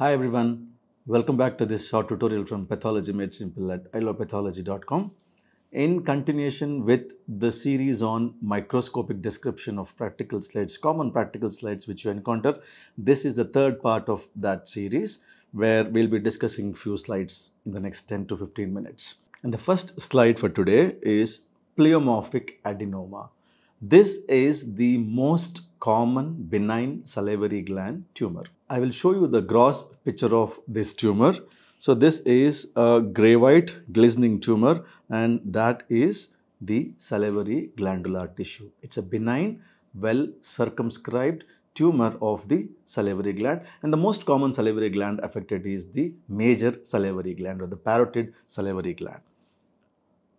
Hi everyone, welcome back to this short tutorial from Pathology Made Simple at ilovepathology.com. In continuation with the series on microscopic description of practical slides, common practical slides which you encounter, this is the third part of that series where we'll be discussing few slides in the next 10 to 15 minutes. And the first slide for today is pleomorphic adenoma. This is the most common benign salivary gland tumor. I will show you the gross picture of this tumor. So this is a gray white glistening tumor and that is the salivary glandular tissue. It's a benign, well circumscribed tumor of the salivary gland and the most common salivary gland affected is the major salivary gland or the parotid salivary gland.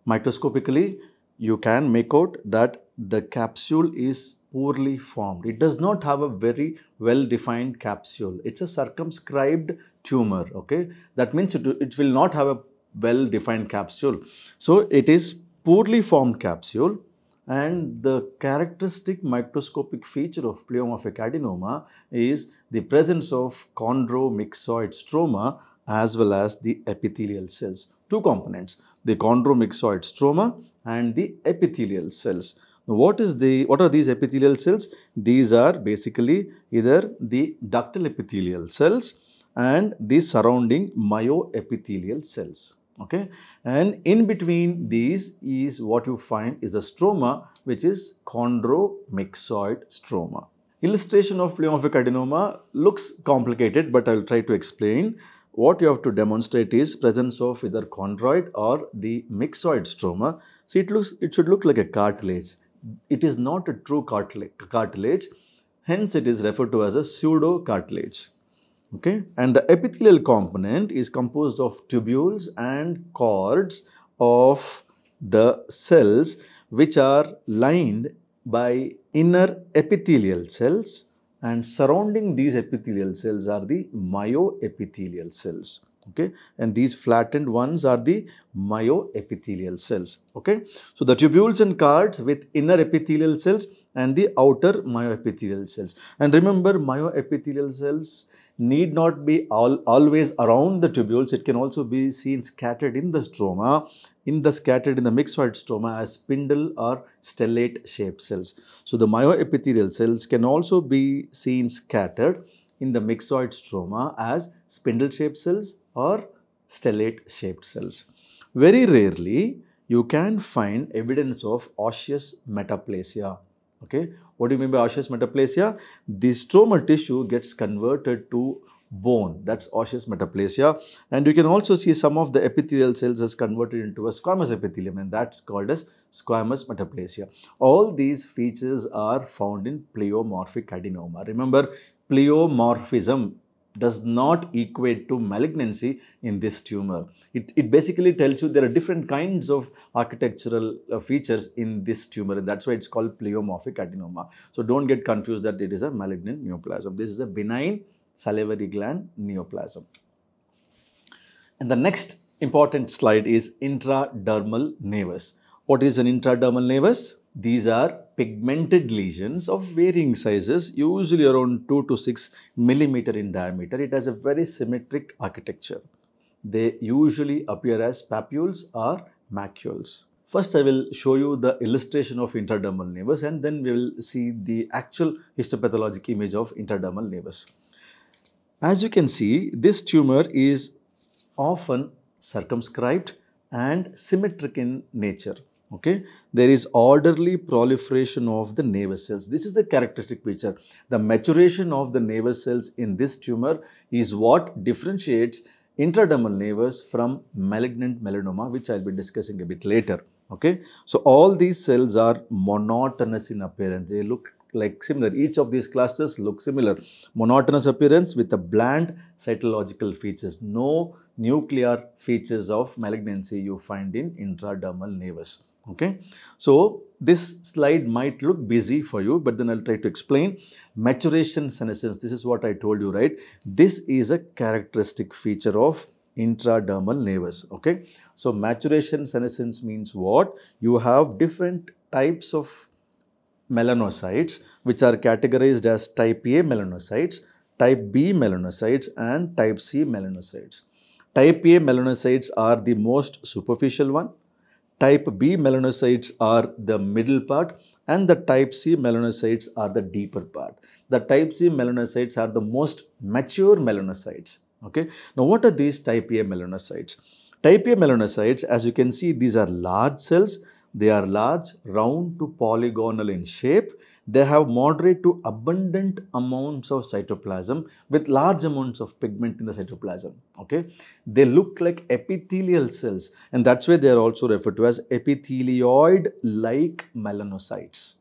Microscopically, you can make out that the capsule is poorly formed. It does not have a very well defined capsule. It's a circumscribed tumor. Okay, that means it, it will not have a well defined capsule. So it is poorly formed capsule and the characteristic microscopic feature of pleomorphic is the presence of chondromyxoid stroma as well as the epithelial cells. Two components, the chondromyxoid stroma and the epithelial cells. Now, what is the what are these epithelial cells? These are basically either the ductal epithelial cells and the surrounding myoepithelial cells. Okay, and in between these is what you find is a stroma which is chondromyxoid stroma. Illustration of pleomorphic adenoma looks complicated, but I will try to explain what you have to demonstrate is presence of either chondroid or the myxoid stroma. See, it looks, it should look like a cartilage. It is not a true cartilage, hence it is referred to as a pseudo cartilage. Okay, and the epithelial component is composed of tubules and cords of the cells which are lined by inner epithelial cells and surrounding these epithelial cells are the myoepithelial cells okay? And these flattened ones are the myoepithelial cells. Okay? So the tubules and cords with inner epithelial cells and the outer myoepithelial cells. And remember myoepithelial cells need not be all, always around the tubules. It can also be seen scattered in the stroma in the scattered in the myxoid stroma as spindle or stellate shaped cells. So the myoepithelial cells can also be seen scattered in the myxoid stroma as spindle shaped cells or stellate shaped cells. Very rarely you can find evidence of osseous metaplasia. Okay, what do you mean by osseous metaplasia? The stromal tissue gets converted to bone that's osseous metaplasia and you can also see some of the epithelial cells as converted into a squamous epithelium and that's called as squamous metaplasia all these features are found in pleomorphic adenoma remember pleomorphism does not equate to malignancy in this tumor. It, it basically tells you there are different kinds of architectural uh, features in this tumor and that's why it's called pleomorphic adenoma. So don't get confused that it is a malignant neoplasm. This is a benign salivary gland neoplasm. And the next important slide is intradermal nevus. What is an intradermal nevus? These are pigmented lesions of varying sizes, usually around 2 to 6 millimeter in diameter. It has a very symmetric architecture. They usually appear as papules or macules. First, I will show you the illustration of intradermal nevus and then we will see the actual histopathologic image of intradermal nevus. As you can see, this tumor is often circumscribed and symmetric in nature okay? There is orderly proliferation of the nevus cells. This is a characteristic feature. The maturation of the nevus cells in this tumor is what differentiates intradermal nevus from malignant melanoma which i'll be discussing a bit later. Okay? So all these cells are monotonous in appearance. They look like similar. Each of these clusters look similar. Monotonous appearance with a bland cytological features. No nuclear features of malignancy you find in intradermal nevus Okay. So, this slide might look busy for you, but then I'll try to explain. Maturation senescence, this is what I told you, right? This is a characteristic feature of intradermal nevus, okay? So, maturation senescence means what? You have different types of melanocytes which are categorized as type A melanocytes, type B melanocytes and type C melanocytes. Type A melanocytes are the most superficial one. Type B melanocytes are the middle part and the type C melanocytes are the deeper part. The type C melanocytes are the most mature melanocytes. Okay. Now, what are these type A melanocytes? Type A melanocytes, as you can see, these are large cells. They are large, round to polygonal in shape. They have moderate to abundant amounts of cytoplasm with large amounts of pigment in the cytoplasm. Okay, they look like epithelial cells, and that's why they are also referred to as epithelioid-like melanocytes.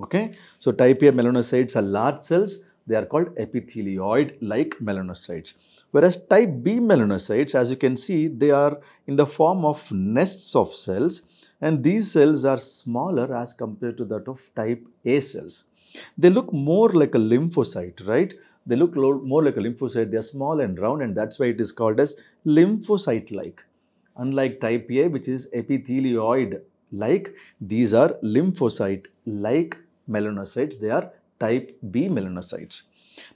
Okay, so type A melanocytes are large cells. They are called epithelioid-like melanocytes. Whereas type B melanocytes, as you can see, they are in the form of nests of cells and these cells are smaller as compared to that of type A cells. They look more like a lymphocyte, right? They look more like a lymphocyte. They are small and round and that's why it is called as lymphocyte-like. Unlike type A, which is epithelioid-like, these are lymphocyte-like melanocytes. They are type B melanocytes.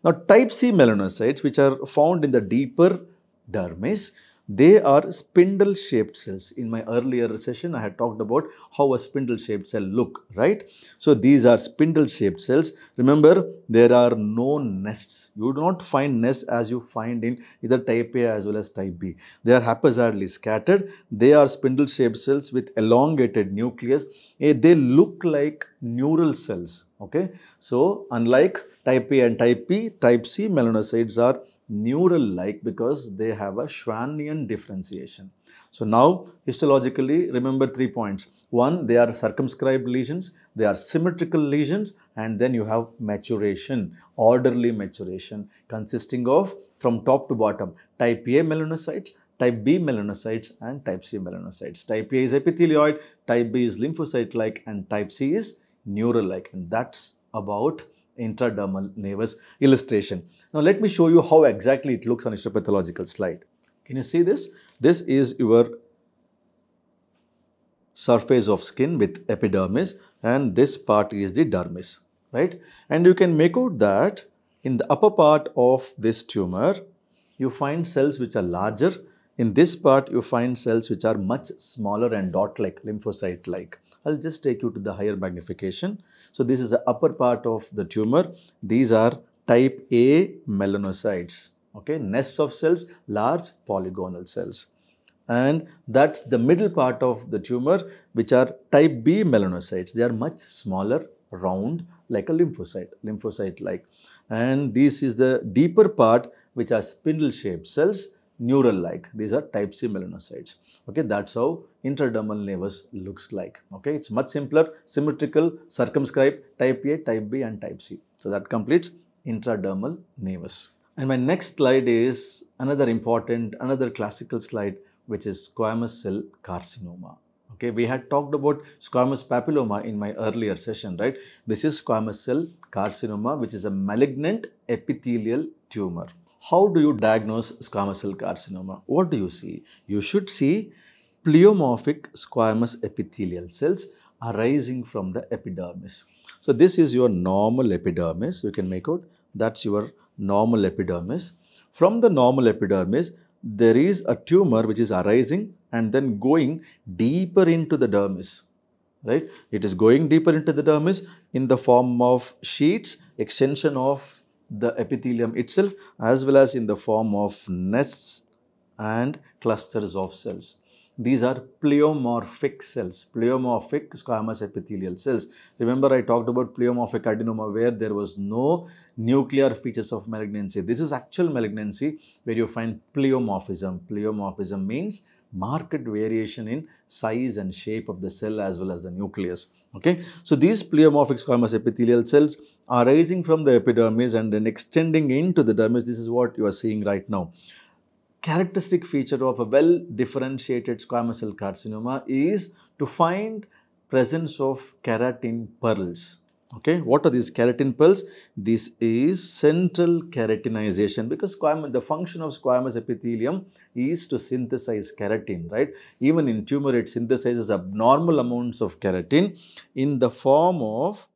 Now, type C melanocytes, which are found in the deeper dermis, they are spindle shaped cells. In my earlier session, I had talked about how a spindle shaped cell look, right? So, these are spindle shaped cells. Remember, there are no nests. You do not find nests as you find in either type A as well as type B. They are haphazardly scattered. They are spindle shaped cells with elongated nucleus. Eh, they look like neural cells, okay? So, unlike type A and type B, type C melanocytes are neural-like because they have a Schwannian differentiation. So now histologically remember three points. One, they are circumscribed lesions, they are symmetrical lesions and then you have maturation, orderly maturation consisting of from top to bottom type A melanocytes, type B melanocytes and type C melanocytes. Type A is epithelioid, type B is lymphocyte-like and type C is neural-like and that's about intradermal nevus illustration. Now let me show you how exactly it looks on histopathological slide. Can you see this? This is your surface of skin with epidermis and this part is the dermis, right? And you can make out that in the upper part of this tumor, you find cells which are larger. In this part, you find cells which are much smaller and dot-like, lymphocyte-like. I'll just take you to the higher magnification. So this is the upper part of the tumor. These are type A melanocytes. Okay, nests of cells, large polygonal cells. And that's the middle part of the tumor, which are type B melanocytes. They are much smaller, round, like a lymphocyte, lymphocyte-like. And this is the deeper part, which are spindle-shaped cells neural-like. These are type C melanocytes. Okay, that's how intradermal nevus looks like. Okay, it's much simpler, symmetrical, circumscribed, type A, type B and type C. So that completes intradermal nevus. And my next slide is another important, another classical slide which is squamous cell carcinoma. Okay, we had talked about squamous papilloma in my earlier session, right? This is squamous cell carcinoma, which is a malignant epithelial tumor. How do you diagnose squamous cell carcinoma? What do you see? You should see pleomorphic squamous epithelial cells arising from the epidermis. So, this is your normal epidermis. You can make out that's your normal epidermis. From the normal epidermis, there is a tumor which is arising and then going deeper into the dermis right it is going deeper into the dermis in the form of sheets extension of the epithelium itself as well as in the form of nests and clusters of cells. These are pleomorphic cells, pleomorphic squamous epithelial cells. Remember I talked about pleomorphic adenoma where there was no nuclear features of malignancy. This is actual malignancy where you find pleomorphism. Pleomorphism means marked variation in size and shape of the cell as well as the nucleus. Okay. So, these pleomorphic squamous epithelial cells are rising from the epidermis and then extending into the dermis. This is what you are seeing right now. Characteristic feature of a well differentiated squamous cell carcinoma is to find presence of keratin pearls. Okay, what are these keratin pearls? This is central keratinization because the function of squamous epithelium is to synthesize keratin, right? Even in tumor, it synthesizes abnormal amounts of keratin in the form of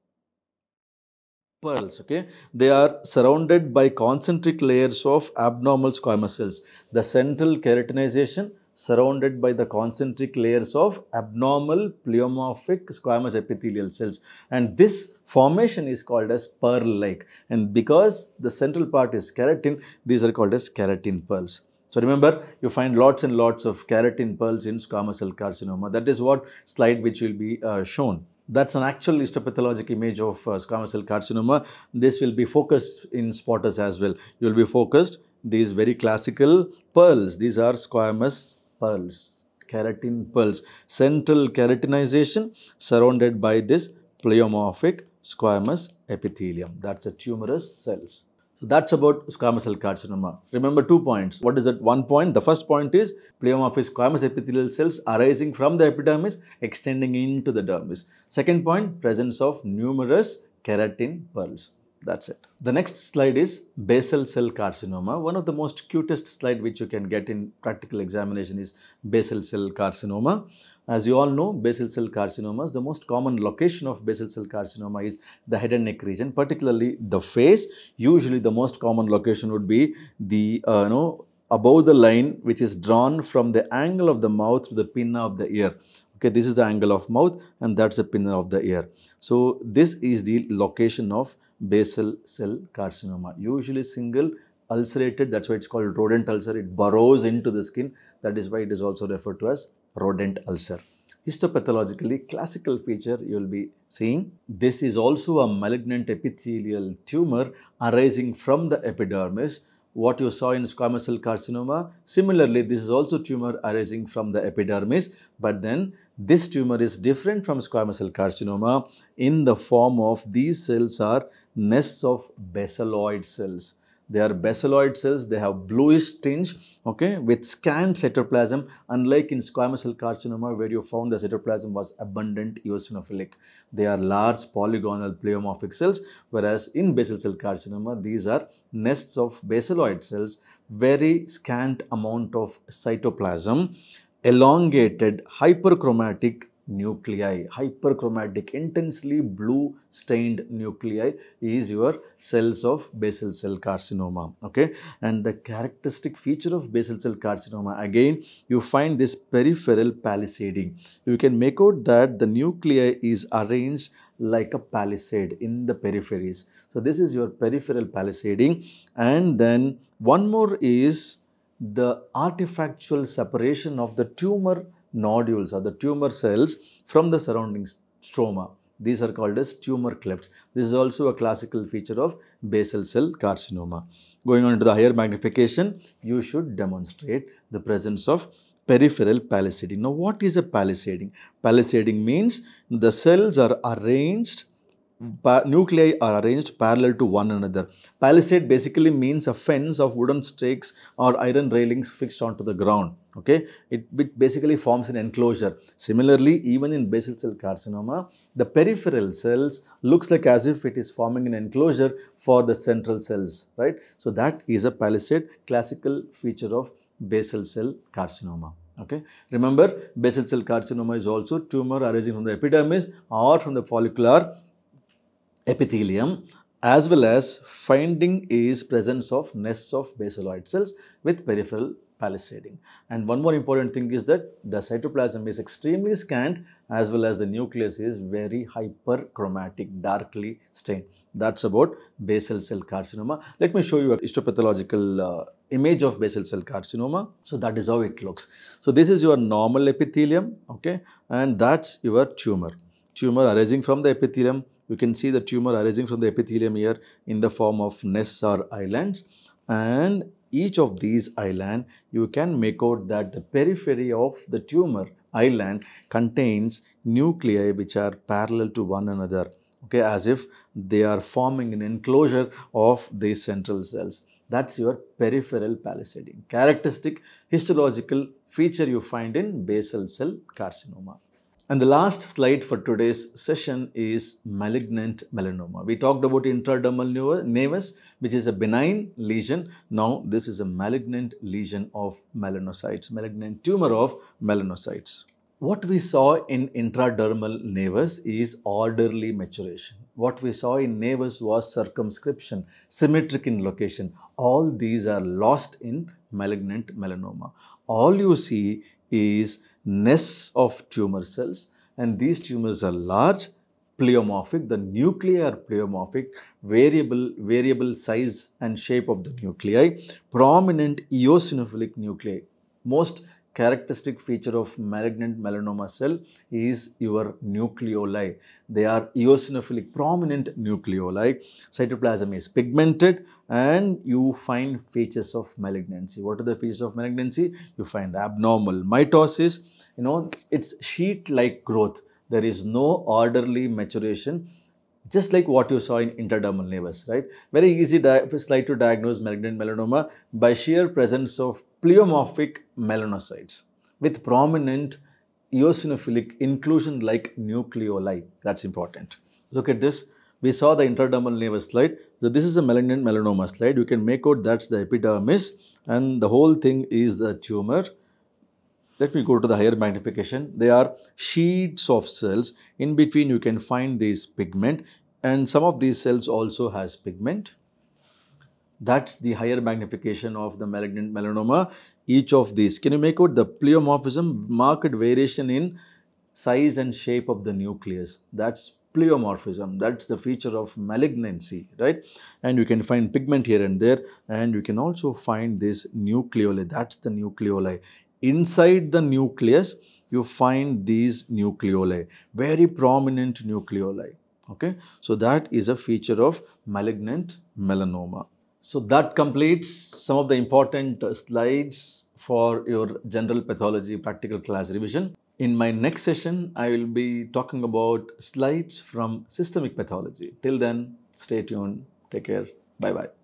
pearls okay they are surrounded by concentric layers of abnormal squamous cells the central keratinization surrounded by the concentric layers of abnormal pleomorphic squamous epithelial cells and this formation is called as pearl like and because the central part is keratin these are called as keratin pearls so remember, you find lots and lots of keratin pearls in squamous cell carcinoma. That is what slide which will be uh, shown. That's an actual histopathologic image of uh, squamous cell carcinoma. This will be focused in spotters as well. You will be focused these very classical pearls. These are squamous pearls, keratin pearls. Central keratinization surrounded by this pleomorphic squamous epithelium. That's a tumorous cells. So that's about squamous cell carcinoma. Remember two points. What is that? One point, the first point is pleomorphic squamous epithelial cells arising from the epidermis extending into the dermis. Second point, presence of numerous keratin pearls. That's it. The next slide is basal cell carcinoma. One of the most cutest slide which you can get in practical examination is basal cell carcinoma. As you all know, basal cell carcinomas, the most common location of basal cell carcinoma is the head and neck region, particularly the face. Usually the most common location would be the, uh, you know, above the line which is drawn from the angle of the mouth to the pinna of the ear. Okay, this is the angle of mouth and that's the pinna of the ear. So, this is the location of basal cell carcinoma. Usually single ulcerated, that's why it's called rodent ulcer. It burrows into the skin. That is why it is also referred to as rodent ulcer. Histopathologically, classical feature you will be seeing. This is also a malignant epithelial tumor arising from the epidermis. What you saw in squamous cell carcinoma, similarly, this is also tumor arising from the epidermis, but then this tumor is different from squamous cell carcinoma in the form of these cells are nests of basaloid cells. They are basaloid cells, they have bluish tinge, okay, with scant cytoplasm, unlike in squamous cell carcinoma where you found the cytoplasm was abundant eosinophilic. They are large polygonal pleomorphic cells, whereas in basal cell carcinoma, these are nests of basaloid cells, very scant amount of cytoplasm, elongated hyperchromatic nuclei, hyperchromatic, intensely blue stained nuclei is your cells of basal cell carcinoma. Okay, and the characteristic feature of basal cell carcinoma again, you find this peripheral palisading. You can make out that the nuclei is arranged like a palisade in the peripheries. So, this is your peripheral palisading and then one more is the artifactual separation of the tumor nodules or the tumor cells from the surrounding stroma. These are called as tumor clefts. This is also a classical feature of basal cell carcinoma. Going on to the higher magnification, you should demonstrate the presence of peripheral palisading. Now, what is a palisading? Palisading means the cells are arranged nuclei are arranged parallel to one another. Palisade basically means a fence of wooden stakes or iron railings fixed onto the ground. Okay, it, it basically forms an enclosure. Similarly, even in basal cell carcinoma, the peripheral cells looks like as if it is forming an enclosure for the central cells, right? So that is a palisade, classical feature of basal cell carcinoma. Okay. Remember, basal cell carcinoma is also tumor arising from the epidermis or from the follicular epithelium as well as finding is presence of nests of basaloid cells with peripheral palisading. And one more important thing is that the cytoplasm is extremely scant as well as the nucleus is very hyperchromatic, darkly stained. That's about basal cell carcinoma. Let me show you a histopathological uh, image of basal cell carcinoma. So that is how it looks. So this is your normal epithelium, okay, and that's your tumor. Tumor arising from the epithelium you can see the tumor arising from the epithelium here in the form of nests or islands. And each of these island you can make out that the periphery of the tumor island contains nuclei which are parallel to one another okay as if they are forming an enclosure of these central cells. That's your peripheral palisading characteristic histological feature you find in basal cell carcinoma and the last slide for today's session is malignant melanoma. We talked about intradermal nevus, which is a benign lesion. Now, this is a malignant lesion of melanocytes, malignant tumor of melanocytes. What we saw in intradermal nevus is orderly maturation. What we saw in nevus was circumscription, symmetric in location. All these are lost in malignant melanoma. All you see is nests of tumor cells and these tumors are large, pleomorphic, the nuclei are pleomorphic, variable, variable size and shape of the nuclei, prominent eosinophilic nuclei. Most characteristic feature of malignant melanoma cell is your nucleoli. They are eosinophilic prominent nucleoli. Cytoplasm is pigmented and you find features of malignancy. What are the features of malignancy? You find abnormal mitosis, you know, it's sheet-like growth. There is no orderly maturation just like what you saw in intradermal nevus, right? Very easy slide to diagnose malignant melanoma by sheer presence of pleomorphic melanocytes with prominent eosinophilic inclusion like nucleoli. That's important. Look at this. We saw the intradermal nevus slide. So this is a malignant melanoma slide. You can make out that's the epidermis and the whole thing is the tumor. Let me go to the higher magnification. They are sheets of cells. In between you can find this pigment and some of these cells also has pigment. That's the higher magnification of the malignant melanoma. Each of these. Can you make out the pleomorphism? Marked variation in size and shape of the nucleus. That's pleomorphism. That's the feature of malignancy, right? And you can find pigment here and there. And you can also find this nucleoli. That's the nucleoli. Inside the nucleus, you find these nucleoli. Very prominent nucleoli. Okay. So that is a feature of malignant melanoma. So that completes some of the important uh, slides for your general pathology practical class revision. In my next session, I will be talking about slides from systemic pathology. Till then, stay tuned. Take care. Bye-bye.